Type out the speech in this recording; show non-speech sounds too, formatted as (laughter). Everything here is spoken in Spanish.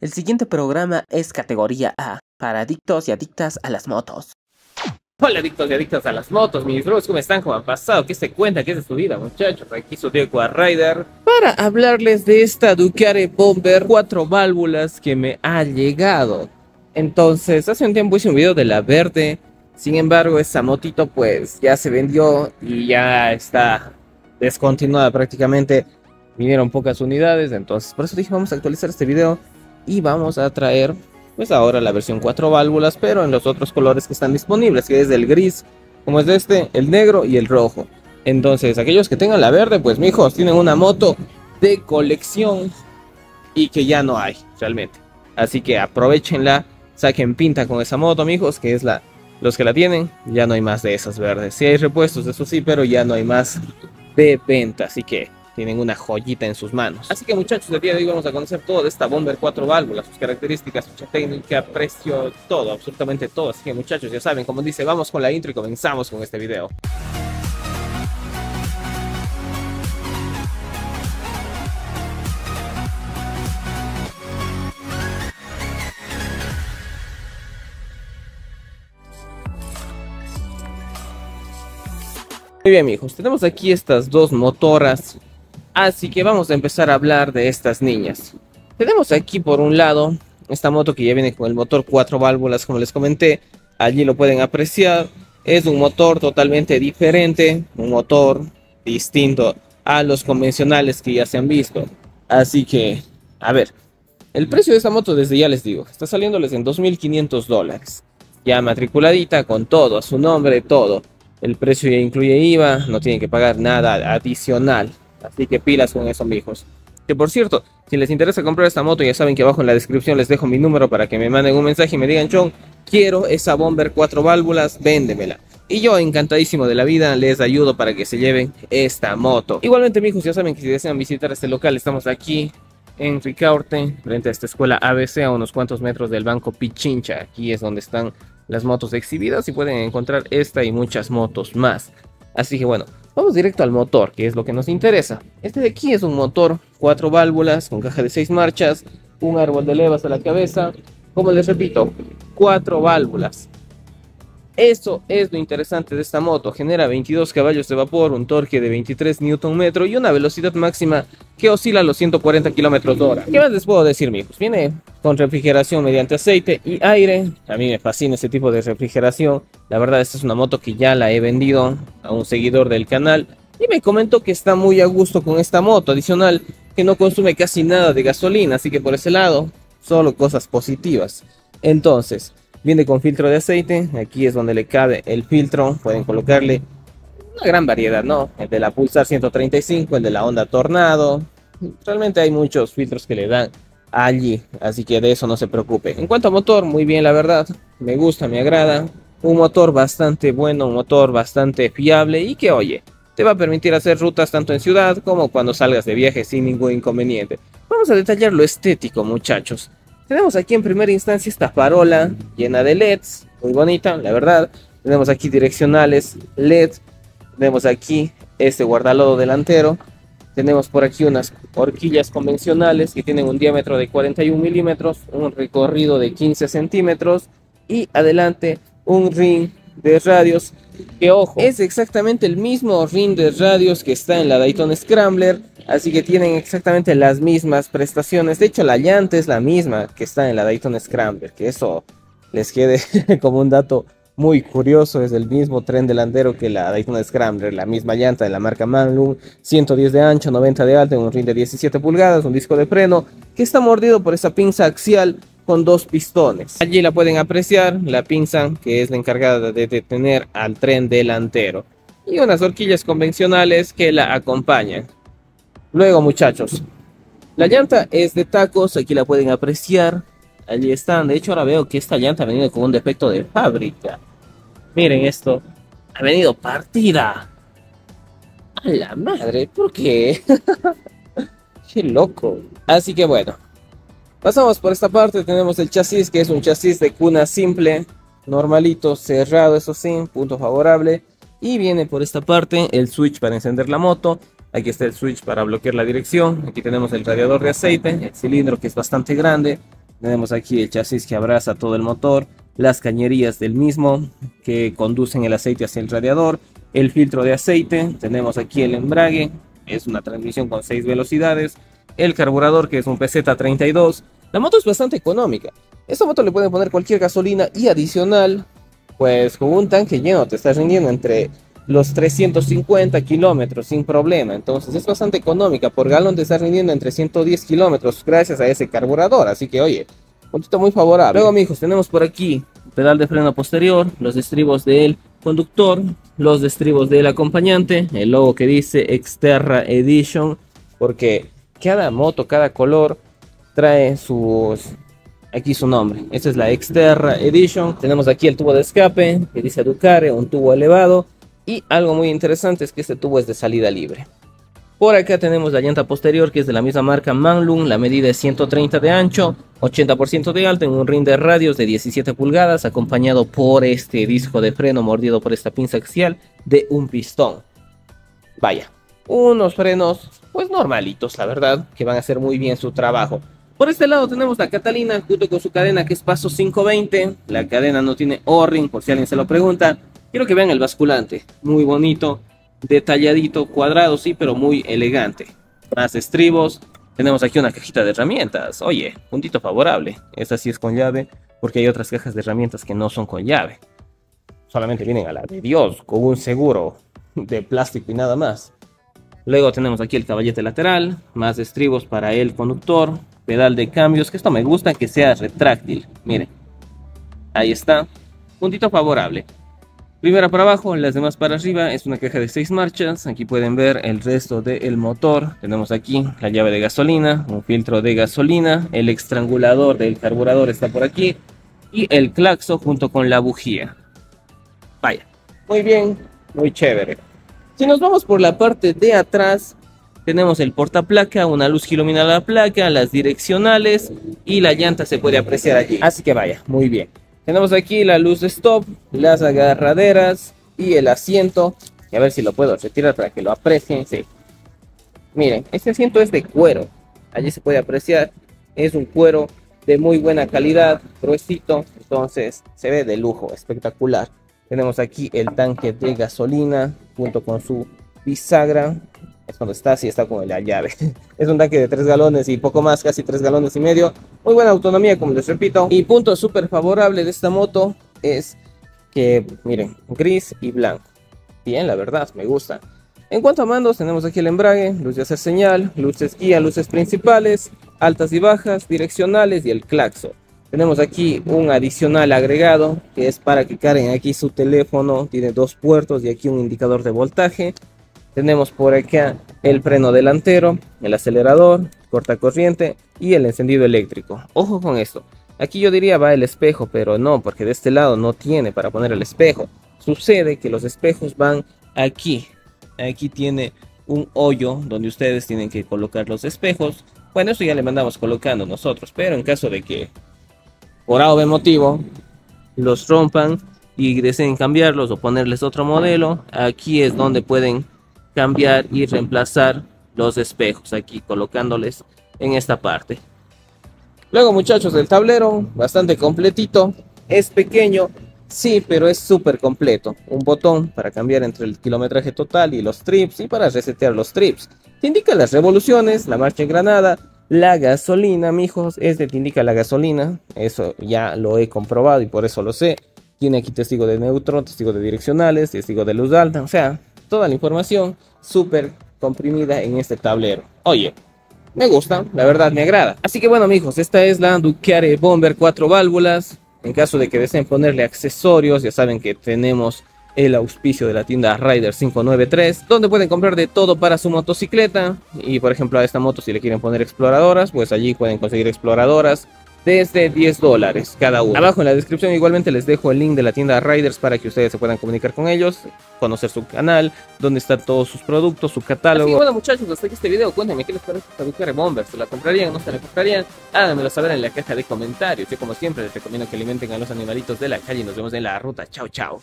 El siguiente programa es categoría A, para adictos y adictas a las motos. Hola adictos y adictas a las motos, mis bros, ¿cómo están? ¿Cómo han pasado? ¿Qué se cuenta? ¿Qué es de su vida, muchachos? Aquí su Diego Rider para hablarles de esta Ducati Bomber cuatro válvulas que me ha llegado. Entonces, hace un tiempo hice un video de la verde, sin embargo, esa motito pues ya se vendió y ya está descontinuada prácticamente. Vinieron pocas unidades, entonces por eso dije vamos a actualizar este video y vamos a traer pues ahora la versión 4 válvulas, pero en los otros colores que están disponibles, que es el gris, como es de este, el negro y el rojo. Entonces, aquellos que tengan la verde, pues mijos, tienen una moto de colección y que ya no hay realmente. Así que aprovechenla, saquen pinta con esa moto, mijos, que es la los que la tienen, ya no hay más de esas verdes. Si hay repuestos, eso sí, pero ya no hay más de venta, así que tienen una joyita en sus manos. Así que muchachos, el día de hoy vamos a conocer todo de esta Bomber 4 válvulas, sus características, su técnica, precio, todo, absolutamente todo. Así que muchachos, ya saben, como dice, vamos con la intro y comenzamos con este video. Muy bien, hijos, tenemos aquí estas dos motoras Así que vamos a empezar a hablar de estas niñas. Tenemos aquí por un lado esta moto que ya viene con el motor cuatro válvulas como les comenté. Allí lo pueden apreciar. Es un motor totalmente diferente, un motor distinto a los convencionales que ya se han visto. Así que, a ver, el precio de esta moto desde ya les digo, está saliéndoles en 2.500 dólares. Ya matriculadita con todo, su nombre, todo. El precio ya incluye IVA, no tienen que pagar nada adicional. Así que pilas con eso, mijos. Que por cierto, si les interesa comprar esta moto, ya saben que abajo en la descripción les dejo mi número para que me manden un mensaje y me digan, John, quiero esa Bomber 4 válvulas, véndemela. Y yo, encantadísimo de la vida, les ayudo para que se lleven esta moto. Igualmente, mijos, ya saben que si desean visitar este local, estamos aquí en Ricaurte, frente a esta escuela ABC, a unos cuantos metros del Banco Pichincha. Aquí es donde están las motos exhibidas y pueden encontrar esta y muchas motos más. Así que bueno, Vamos directo al motor, que es lo que nos interesa. Este de aquí es un motor, cuatro válvulas, con caja de seis marchas, un árbol de levas a la cabeza. Como les repito, cuatro válvulas. Eso es lo interesante de esta moto. Genera 22 caballos de vapor, un torque de 23 Nm y una velocidad máxima que oscila a los 140 km hora. ¿Qué más les puedo decir, mijos? Viene con refrigeración mediante aceite y aire. A mí me fascina este tipo de refrigeración. La verdad, esta es una moto que ya la he vendido a un seguidor del canal y me comentó que está muy a gusto con esta moto. Adicional, que no consume casi nada de gasolina, así que por ese lado, solo cosas positivas. Entonces, Viene con filtro de aceite, aquí es donde le cabe el filtro, pueden colocarle una gran variedad, ¿no? El de la Pulsar 135, el de la Honda Tornado, realmente hay muchos filtros que le dan allí, así que de eso no se preocupe. En cuanto a motor, muy bien la verdad, me gusta, me agrada, un motor bastante bueno, un motor bastante fiable y que oye, te va a permitir hacer rutas tanto en ciudad como cuando salgas de viaje sin ningún inconveniente. Vamos a detallar lo estético muchachos. Tenemos aquí en primera instancia esta farola llena de LEDs, muy bonita, la verdad. Tenemos aquí direccionales LED, tenemos aquí este guardalodo delantero. Tenemos por aquí unas horquillas convencionales que tienen un diámetro de 41 milímetros, un recorrido de 15 centímetros y adelante un ring de radios que ojo, es exactamente el mismo ring de radios que está en la Dayton Scrambler, así que tienen exactamente las mismas prestaciones. De hecho, la llanta es la misma que está en la Dayton Scrambler, que eso les quede (laughs) como un dato muy curioso, es el mismo tren delantero que la Dayton Scrambler, la misma llanta de la marca Magnum, 110 de ancho, 90 de alto, un ring de 17 pulgadas, un disco de freno que está mordido por esa pinza axial con dos pistones. Allí la pueden apreciar, la pinza que es la encargada de detener al tren delantero y unas horquillas convencionales que la acompañan. Luego muchachos, la llanta es de tacos, aquí la pueden apreciar. Allí están, de hecho ahora veo que esta llanta ha venido con un defecto de fábrica. Miren esto, ha venido partida. A la madre, ¿por qué? (laughs) qué loco. Así que bueno, Pasamos por esta parte, tenemos el chasis, que es un chasis de cuna simple, normalito, cerrado, eso sí, punto favorable. Y viene por esta parte el switch para encender la moto. Aquí está el switch para bloquear la dirección. Aquí tenemos el radiador de aceite, el cilindro que es bastante grande. Tenemos aquí el chasis que abraza todo el motor, las cañerías del mismo que conducen el aceite hacia el radiador, el filtro de aceite, tenemos aquí el embrague, es una transmisión con 6 velocidades, el carburador que es un PZ32. La moto es bastante económica. Esta moto le pueden poner cualquier gasolina y adicional, pues con un tanque lleno te está rindiendo entre los 350 kilómetros sin problema. Entonces es bastante económica. Por galón te está rindiendo entre 110 kilómetros gracias a ese carburador. Así que oye, puntito muy favorable. Luego amigos, tenemos por aquí pedal de freno posterior, los estribos del conductor, los estribos del acompañante, el logo que dice Exterra Edition, porque cada moto, cada color trae sus aquí su nombre. Esta es la Exterra Edition. Tenemos aquí el tubo de escape que dice Ducare, un tubo elevado. Y algo muy interesante es que este tubo es de salida libre. Por acá tenemos la llanta posterior que es de la misma marca Manlum, la medida es 130 de ancho, 80% de alto en un ring de radios de 17 pulgadas acompañado por este disco de freno mordido por esta pinza axial de un pistón. Vaya, unos frenos pues normalitos la verdad, que van a hacer muy bien su trabajo. Por este lado tenemos la Catalina junto con su cadena que es paso 520, la cadena no tiene O-ring por si alguien se lo pregunta. Quiero que vean el basculante, muy bonito, detalladito, cuadrado, sí, pero muy elegante. Más estribos. Tenemos aquí una cajita de herramientas. Oye, puntito favorable. Esta sí es con llave, porque hay otras cajas de herramientas que no son con llave. Solamente vienen a la de Dios, con un seguro de plástico y nada más. Luego tenemos aquí el caballete lateral, más estribos para el conductor, pedal de cambios, que esto me gusta que sea retráctil. Miren, ahí está, puntito favorable. Primera para abajo, las demás para arriba. Es una caja de 6 marchas. Aquí pueden ver el resto del motor. Tenemos aquí la llave de gasolina, un filtro de gasolina. El estrangulador del carburador está por aquí. Y el claxo junto con la bujía. Vaya, muy bien, muy chévere. Si nos vamos por la parte de atrás, tenemos el portaplaca, una luz que ilumina la placa, las direccionales y la llanta se puede apreciar allí. Así que vaya, muy bien. Tenemos aquí la luz de stop, las agarraderas y el asiento. Y a ver si lo puedo retirar para que lo aprecien. Sí. Miren, este asiento es de cuero. Allí se puede apreciar. Es un cuero de muy buena calidad, gruesito. Entonces se ve de lujo, espectacular. Tenemos aquí el tanque de gasolina junto con su bisagra es cuando está así, está con la llave. (laughs) es un tanque de 3 galones y poco más, casi 3 galones y medio. Muy buena autonomía, como les repito. Y punto súper favorable de esta moto es que, miren, gris y blanco. Bien, la verdad, me gusta. En cuanto a mandos, tenemos aquí el embrague, luz de hacer señal, luces guía, luces principales, altas y bajas, direccionales y el claxo. Tenemos aquí un adicional agregado que es para que carguen aquí su teléfono. Tiene dos puertos y aquí un indicador de voltaje. Tenemos por acá el freno delantero, el acelerador, corriente y el encendido eléctrico. Ojo con esto. Aquí yo diría va el espejo, pero no, porque de este lado no tiene para poner el espejo. Sucede que los espejos van aquí. Aquí tiene un hoyo donde ustedes tienen que colocar los espejos. Bueno, eso ya le mandamos colocando nosotros, pero en caso de que por algún motivo los rompan y deseen cambiarlos o ponerles otro modelo, aquí es donde pueden cambiar y reemplazar los espejos aquí colocándoles en esta parte. Luego muchachos del tablero, bastante completito, es pequeño, sí, pero es súper completo. Un botón para cambiar entre el kilometraje total y los trips y para resetear los trips. Te indica las revoluciones, la marcha en granada, la gasolina, mijos, este te indica la gasolina, eso ya lo he comprobado y por eso lo sé. Tiene aquí testigo de neutro, testigo de direccionales, testigo de luz alta, o sea, toda la información súper comprimida en este tablero. Oye, me gusta, la verdad me agrada. Así que bueno amigos, esta es la Ducare Bomber 4 válvulas. En caso de que deseen ponerle accesorios, ya saben que tenemos el auspicio de la tienda Rider 593, donde pueden comprar de todo para su motocicleta. Y por ejemplo a esta moto si le quieren poner exploradoras, pues allí pueden conseguir exploradoras desde 10 dólares cada uno. Abajo en la descripción igualmente les dejo el link de la tienda Riders para que ustedes se puedan comunicar con ellos, conocer su canal, donde están todos sus productos, su catálogo. Así bueno muchachos, hasta aquí este video, cuéntenme qué les parece esta Ducare Bomber, ¿se la comprarían no se la comprarían? Háganmelo saber en la caja de comentarios. Yo como siempre les recomiendo que alimenten a los animalitos de la calle y nos vemos en la ruta. Chao, chao.